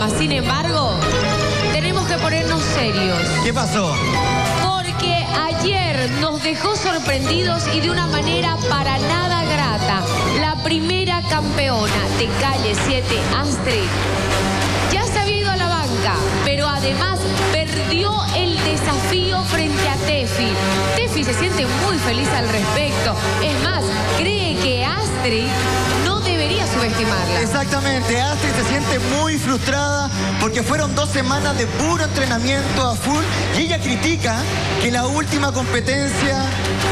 programa. Sin embargo, tenemos que ponernos serios. ¿Qué pasó? Porque ayer nos dejó sorprendidos y de una manera para nada grata. La primera campeona de calle 7, Astrid, ya se había ido a la banca, pero además perdió el desafío frente a Tefi. Tefi se siente muy feliz al respecto. Es más, cree que Astrid no debería subestimarla. Exactamente, Astrid se siente muy frustrada porque fueron dos semanas de puro entrenamiento a full y ella critica que la última competencia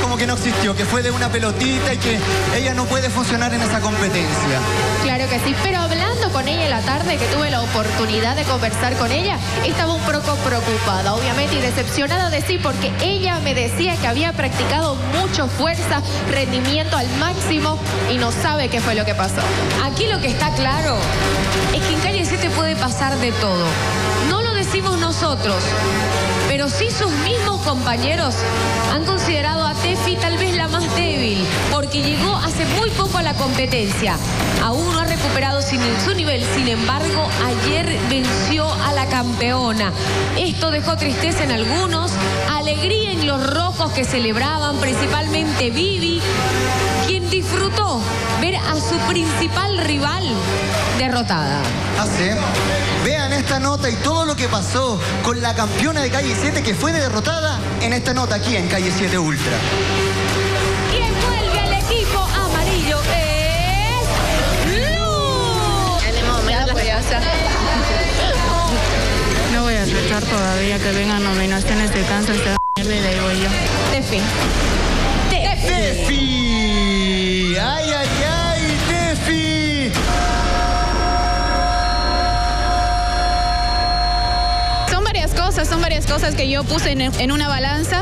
como que no existió, que fue de una pelotita y que ella no puede funcionar en esa competencia. Claro que sí, pero hablando con ella en la tarde, que tuve la oportunidad de conversar con ella, estaba un poco preocupada, obviamente, y decepcionada de sí, porque ella me decía que había practicado mucho fuerza, rendimiento al máximo y no sabe qué fue lo que pasó. Aquí lo que está claro es que en calle 7 puede pasar de todo. No lo decimos nosotros, pero sí sus mismos compañeros han considerado a poco a la competencia. Aún no ha recuperado su nivel, sin embargo, ayer venció a la campeona. Esto dejó tristeza en algunos, alegría en los rojos que celebraban, principalmente Vivi, quien disfrutó ver a su principal rival derrotada. Hace. Vean esta nota y todo lo que pasó con la campeona de Calle 7 que fue derrotada en esta nota aquí en Calle 7 Ultra. Todavía que vengan nominaciones de cáncer esta mierda y de ahí voy yo. Tefi. ¡Tefi! ¡Ay, ay, ay! ¡Tefi! Son varias cosas, son varias cosas que yo puse en, en una balanza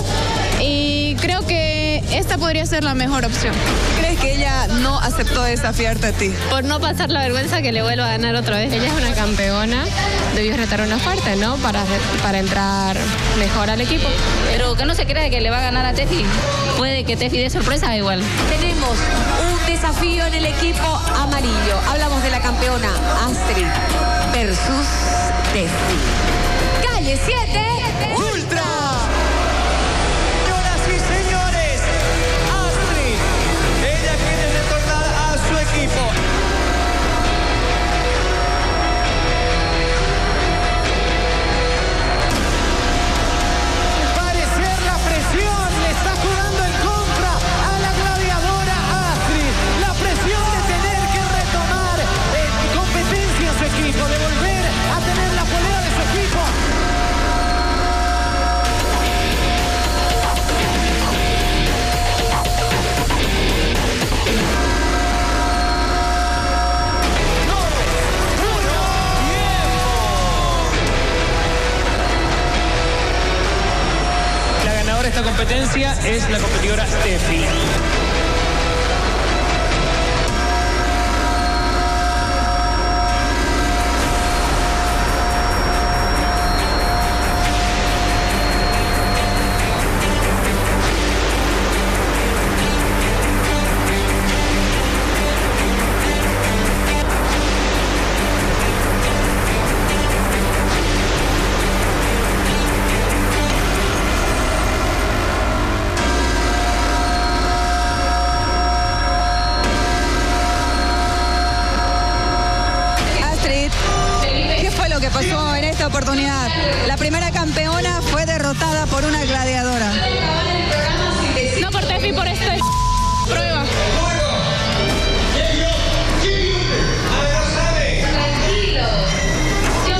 y creo que esta podría ser la mejor opción. ¿Crees que ella no aceptó desafiarte a ti? por no pasar la vergüenza que le vuelva a ganar otra vez. Ella es una campeona, debió retar una fuerte, ¿no? Para, para entrar mejor al equipo. Pero que no se crea que le va a ganar a Tefi. Puede que Tefi dé sorpresa igual. Tenemos un desafío en el equipo amarillo. Hablamos de la campeona Astrid versus Tefi. Calle 7. ¡Ultra! Competencia es la competidora Tefi. Lo que pasó en esta oportunidad? La primera campeona fue derrotada por una gladiadora. No por Tefi, por esta prueba. Tranquilos. Yo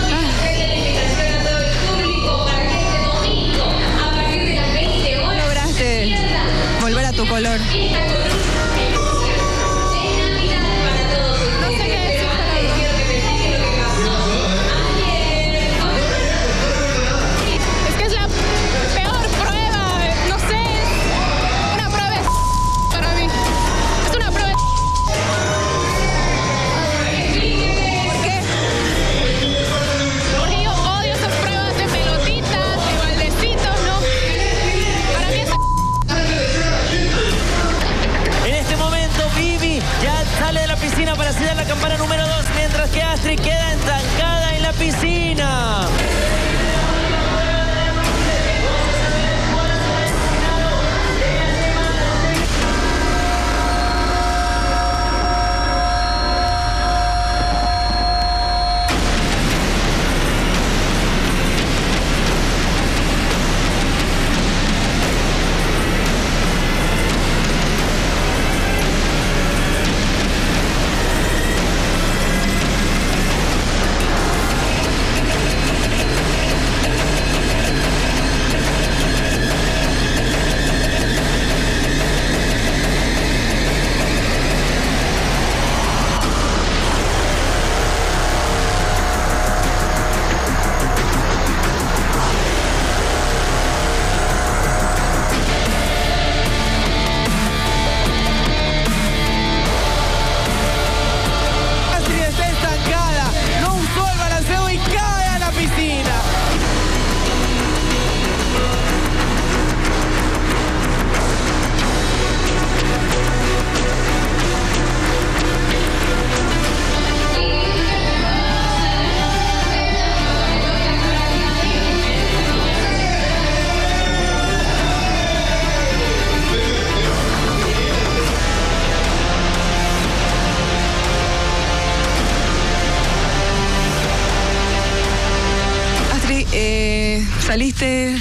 saliste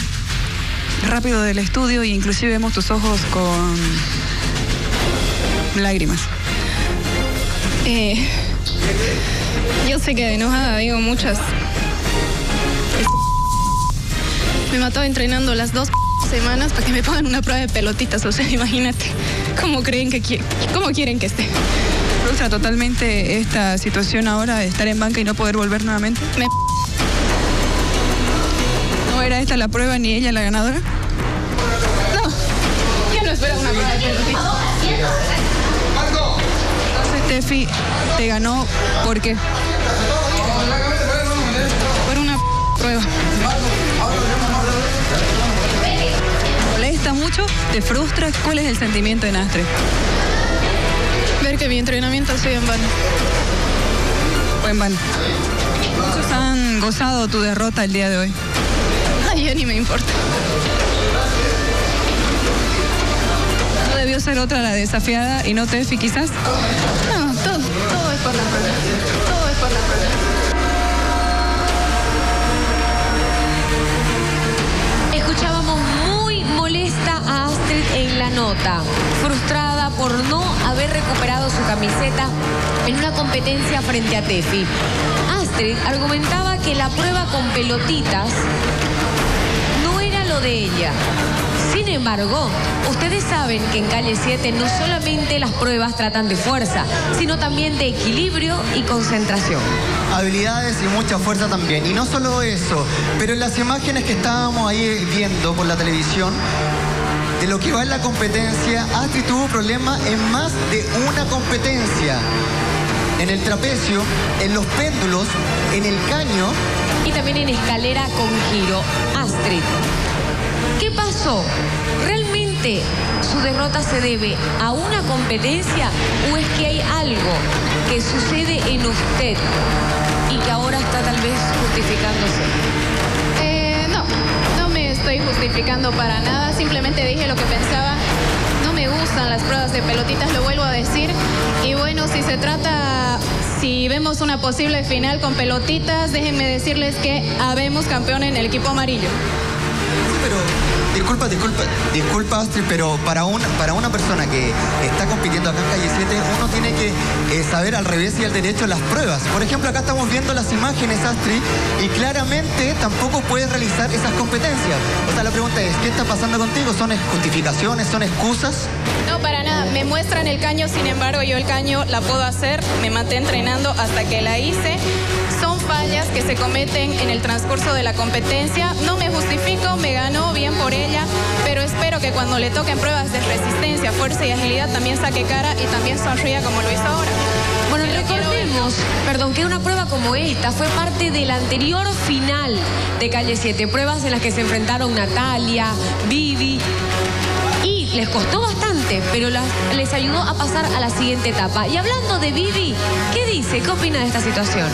rápido del estudio e inclusive vemos tus ojos con lágrimas. Eh, yo sé que de enojada digo muchas. Me mató entrenando las dos semanas para que me pongan una prueba de pelotitas. O sea, imagínate cómo creen que cómo quieren que esté. ¿Frustra totalmente esta situación ahora de estar en banca y no poder volver nuevamente? Me ¿No era esta la prueba ni ella la ganadora? no, ya no espero una prueba de. Entonces Tefi te ganó ¿por qué? Por una prueba. ¿Molesta mucho? ¿Te frustra? ¿Cuál es el sentimiento en Astre? Ver que mi entrenamiento ha sido en vano. Fue en vano. Muchos han gozado tu derrota el día de hoy. Ya ni me importa. ¿No debió ser otra la desafiada y no Tefi quizás? No, todo, todo es por la prueba. Todo es por la prueba. Escuchábamos muy molesta a Astrid en la nota, frustrada por no haber recuperado su camiseta en una competencia frente a Tefi. Astrid argumentaba que la prueba con pelotitas de ella. Sin embargo, ustedes saben que en calle 7 no solamente las pruebas tratan de fuerza, sino también de equilibrio y concentración. habilidades y mucha fuerza también. Y no solo eso, pero en las imágenes que estábamos ahí viendo por la televisión, de lo que va en la competencia, Astrid tuvo problemas en más de una competencia. En el trapecio, en los péndulos, en el caño. y también en escalera con giro. Astrid, ¿qué pasó? ¿Realmente su derrota se debe a una competencia o es que hay algo que sucede en usted y que ahora está tal vez justificándose? Eh, no, no me estoy justificando para nada. Simplemente dije lo que pensaba. No me gustan las pruebas de pelotitas, lo vuelvo a decir. Y bueno, si se trata, si vemos una posible final con pelotitas, déjenme decirles que habemos campeón en el equipo amarillo. Sí, pero disculpa, disculpa, disculpa Astrid, pero para una, para una persona que está compitiendo acá en Calle 7, uno tiene que eh, saber al revés y al derecho las pruebas. Por ejemplo, acá estamos viendo las imágenes, Astrid, y claramente tampoco puedes realizar esas competencias. O sea, la pregunta es, ¿qué está pasando contigo? ¿Son es- justificaciones? ¿Son excusas? No, para nada. Me muestran el caño, sin embargo, yo el caño la puedo hacer. Me maté entrenando hasta que la hice. Son fallas que se cometen en el transcurso de la competencia. No me justifico, me ganó bien cuando le toquen pruebas de resistencia, fuerza y agilidad también saque cara y también sonría como lo hizo ahora. Bueno, recordemos, perdón, que una prueba como esta fue parte de la anterior final de Calle 7. Pruebas en las que se enfrentaron Natalia, Vivi. Y les costó bastante, pero las- les ayudó a pasar a la siguiente etapa. Y hablando de Vivi, ¿qué dice? ¿Qué opina de esta situación?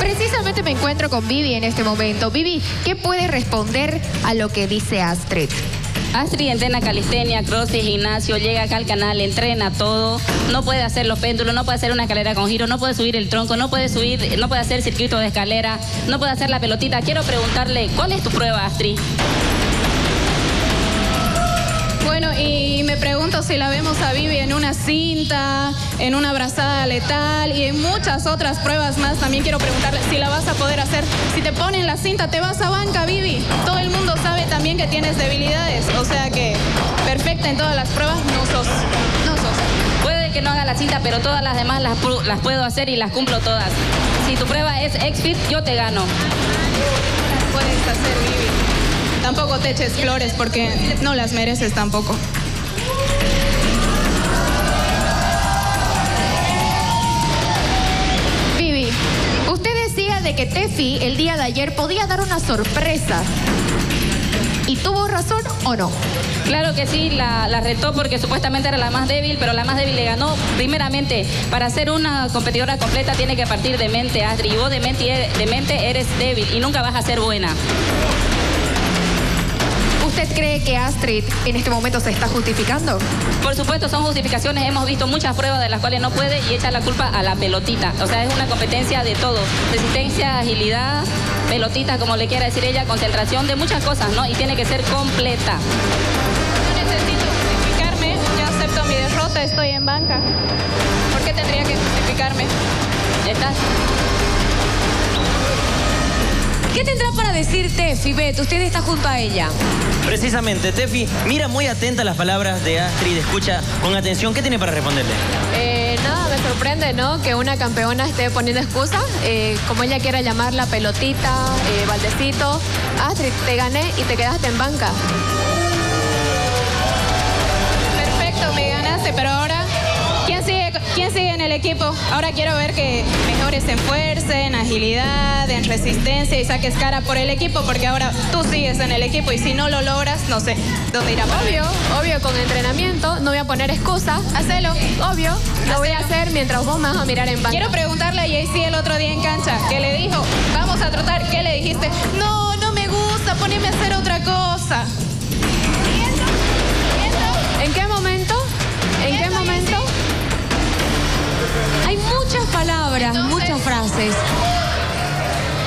Precisamente me encuentro con Vivi en este momento. Vivi, ¿qué puede responder a lo que dice Astrid? Astrid entrena calistenia, crossfit, gimnasio, llega acá al canal, entrena todo, no puede hacer los péndulos, no puede hacer una escalera con giro, no puede subir el tronco, no puede subir, no puede hacer circuito de escalera, no puede hacer la pelotita. Quiero preguntarle, ¿cuál es tu prueba, Astrid? Bueno, y me pregunto si la vemos a Vivi en una cinta, en una abrazada letal y en muchas otras pruebas más. También quiero preguntarle si la vas a poder hacer. Si te ponen la cinta, te vas a banca, Vivi. Todo el mundo sabe también que tienes debilidades. O sea que perfecta en todas las pruebas no sos. No sos. Puede que no haga la cinta, pero todas las demás las, las puedo hacer y las cumplo todas. Si tu prueba es XFIT, yo te gano. Puedes hacer, Vivi. Tampoco te eches flores porque no las mereces tampoco. Vivi, usted decía de que Tefi el día de ayer podía dar una sorpresa. ¿Y tuvo razón o no? Claro que sí, la, la retó porque supuestamente era la más débil, pero la más débil le ganó. Primeramente, para ser una competidora completa tiene que partir de mente, Astrid. Y vos de mente, de mente eres débil y nunca vas a ser buena. ¿Usted cree que Astrid en este momento se está justificando? Por supuesto, son justificaciones. Hemos visto muchas pruebas de las cuales no puede y echa la culpa a la pelotita. O sea, es una competencia de todo. Resistencia, agilidad, pelotita, como le quiera decir ella, concentración de muchas cosas, ¿no? Y tiene que ser completa. No necesito justificarme. Yo acepto mi derrota. Estoy en banca. ¿Por qué tendría que justificarme? ¿Estás? ¿Qué tendrá para decir Tefi, Bet? Usted está junto a ella. Precisamente, Tefi, mira muy atenta las palabras de Astrid, escucha con atención. ¿Qué tiene para responderle? Eh, nada, me sorprende, ¿no? Que una campeona esté poniendo excusas, eh, como ella quiera llamarla, pelotita, eh, baldecito. Astrid, te gané y te quedaste en banca. Perfecto, me ganaste, pero ahora, ¿quién sigue, ¿quién sigue en el equipo? Ahora quiero ver que mejores en fuerza, en agilidad, en resistencia y saques cara por el equipo, porque ahora tú sigues en el equipo y si no lo logras, no sé dónde irá. Obvio, obvio, con entrenamiento, no voy a poner excusas. Hacelo. Obvio, lo voy a hacer mientras vos me vas a mirar en banca. Quiero preguntarle a Jaycee el otro día en cancha, que le dijo, vamos a trotar, ¿qué le dijiste? No, no me gusta, poneme a hacer otra cosa. Hay muchas palabras, Entonces- muchas frases.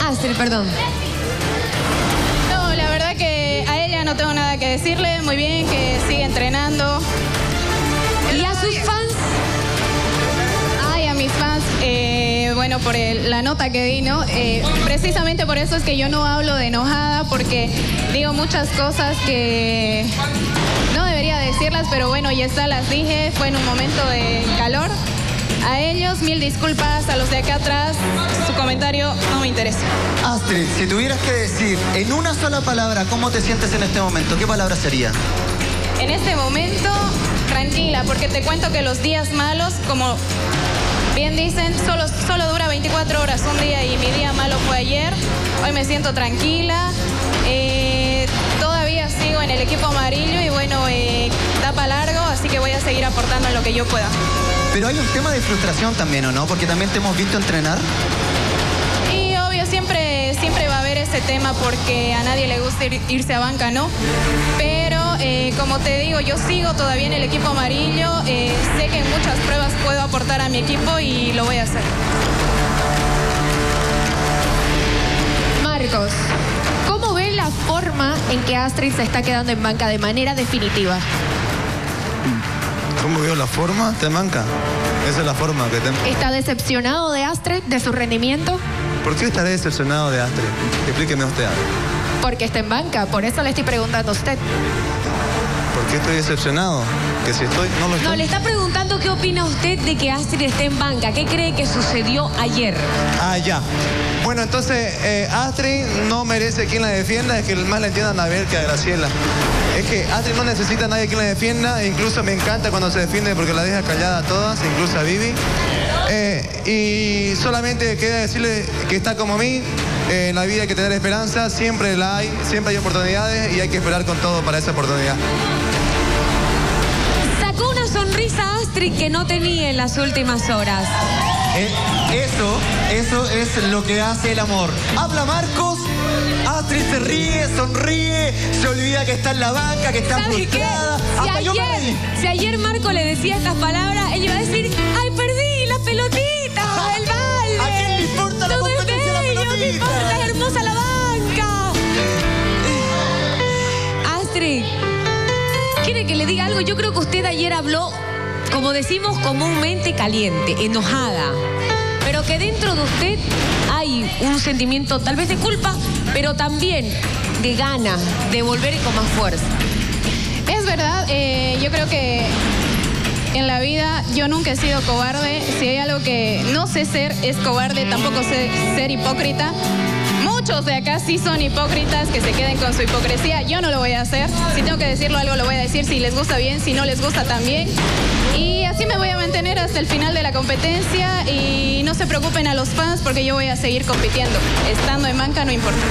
Astrid, perdón. No, la verdad que a ella no tengo nada que decirle, muy bien, que sigue entrenando. ¿Y a sus fans? Ay, a mis fans, eh, bueno, por el- la nota que di, ¿no? Eh, precisamente por eso es que yo no hablo de enojada, porque digo muchas cosas que no debería decirlas, pero bueno, ya está, las dije, fue en un momento de calor. A ellos, mil disculpas, a los de acá atrás, su comentario no me interesa. Astrid, si tuvieras que decir en una sola palabra cómo te sientes en este momento, ¿qué palabra sería? En este momento, tranquila, porque te cuento que los días malos, como bien dicen, solo, solo dura 24 horas un día y mi día malo fue ayer. Hoy me siento tranquila. Eh, todavía sigo en el equipo amarillo y bueno, eh, tapa largo, así que voy a seguir aportando en lo que yo pueda. Pero hay un tema de frustración también, ¿o no? Porque también te hemos visto entrenar. Y obvio, siempre, siempre va a haber ese tema porque a nadie le gusta ir- irse a banca, ¿no? Pero eh, como te digo, yo sigo todavía en el equipo amarillo. eh, sé que en muchas pruebas puedo aportar a mi equipo y lo voy a hacer. Marcos, ¿cómo ve la forma en que Astrid se está quedando en banca de manera definitiva? ¿Cómo veo la forma? Te manca. Esa es la forma que te... ¿Está decepcionado de Astrid, de su rendimiento? ¿Por qué estaré decepcionado de Astrid? Explíqueme usted. Porque está en banca, por eso le estoy preguntando a usted. ¿Por qué estoy decepcionado? Que si estoy, no lo estoy. No, le está preguntando qué opina usted de que Astrid esté en banca. ¿Qué cree que sucedió ayer? Ah, ya. Bueno, entonces, eh, Astrid no merece quien la defienda, es que más la entiendan a ver que a Graciela. Es que Astrid no necesita a nadie quien la defienda, e incluso me encanta cuando se defiende porque la deja callada a todas, incluso a Vivi. Eh, y solamente queda decirle que está como a mí, eh, en la vida hay que tener esperanza, siempre la hay, siempre hay oportunidades y hay que esperar con todo para esa oportunidad. Sacó una sonrisa Astrid que no tenía en las últimas horas. Eh, eso, eso es lo que hace el amor. Habla Marcos, Astrid se ríe, sonríe, se olvida que está en la banca, que está frustrada. Si Hasta ayer, si ayer Marco le decía estas palabras, ella iba a decir, ¡ay, perdí la pelotita! ¡El balde! ¿A quién le importa la competencia de la pelotita? importa, es hermosa la banca. Astrid, ¿quiere que le diga algo? Yo creo que usted ayer habló, como decimos comúnmente, caliente, enojada. Pero que dentro de usted hay un sentimiento tal vez de culpa, pero también de ganas de volver con más fuerza. Es verdad, eh, yo creo que en la vida yo nunca he sido cobarde. Si hay algo que no sé ser, es cobarde, tampoco sé ser hipócrita. Muchos de acá sí son hipócritas, que se queden con su hipocresía. Yo no lo voy a hacer. Si tengo que decirlo algo, lo voy a decir. Si les gusta bien, si no les gusta también. Y así me voy a mantener hasta el final de la competencia. Y no se preocupen a los fans porque yo voy a seguir compitiendo. Estando en banca no importa.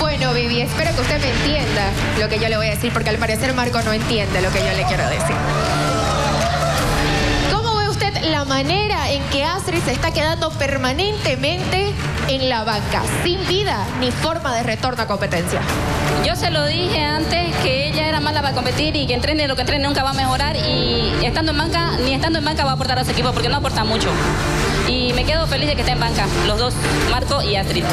Bueno, Vivi, espero que usted me entienda lo que yo le voy a decir, porque al parecer Marco no entiende lo que yo le quiero decir. ¿Cómo ve usted la manera en que Astrid se está quedando permanentemente en la banca, sin vida ni forma de retorno a competencia. Yo se lo dije antes que ella era mala para competir y que entrene lo que entrene nunca va a mejorar y estando en banca, ni estando en banca va a aportar a su equipo porque no aporta mucho. Y me quedo feliz de que esté en banca, los dos, Marco y Astrid.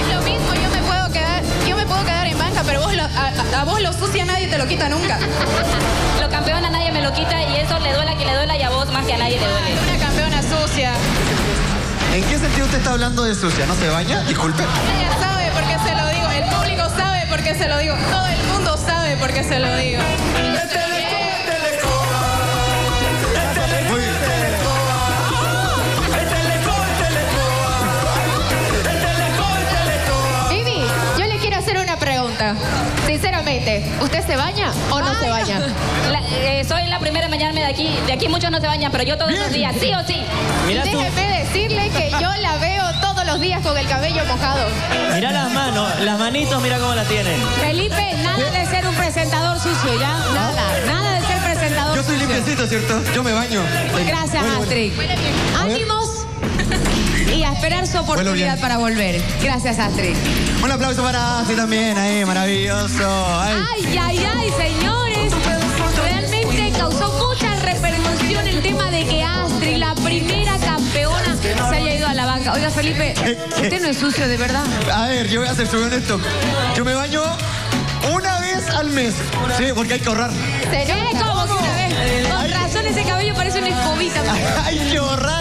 Es lo mismo, yo me puedo quedar, yo me puedo quedar en banca, pero vos lo- a, vos lo sucia nadie te lo quita nunca. Lo campeona nadie lo quita y eso le duela a quien le duela y a vos más que a nadie le duele. Una campeona sucia. ¿En qué sentido usted está hablando de sucia? ¿No se baña? Disculpe. Ella sabe por qué se lo digo, el público sabe por qué se lo digo, todo el mundo sabe por qué se lo digo. ¿Usted se baña o no se baña? La- eh, soy la primera en bañarme de aquí. De aquí muchos no se bañan, pero yo todos los días, sí o sí. Mira y tú, déjeme decirle que yo la veo todos los días con el cabello mojado. mira las manos, las manitos, mira cómo las tienen. Felipe, nada de ser un presentador sucio, ¿ya? Nada, nada de ser presentador Yo soy sucio. limpiecito, ¿cierto? Yo me baño. Gracias, Bueno, bueno. Astrid. Ánimos y a esperar su oportunidad para volver. Gracias, Astrid. Un aplauso para Astrid también, ahí, maravilloso. Ay. Ay, ay, ay, señores. Realmente causó mucha repercusión el tema de que Astrid, la primera campeona, se haya ido a la banca. Oiga, Felipe, usted no es sucio, de verdad. A ver, yo voy a ser súper honesto. Yo me baño una vez al mes. Sí, porque hay que ahorrar. ¿Serio? ¿Qué? ¿Cómo que una vez? Con razón ese cabello parece una escobita. hay que ahorrar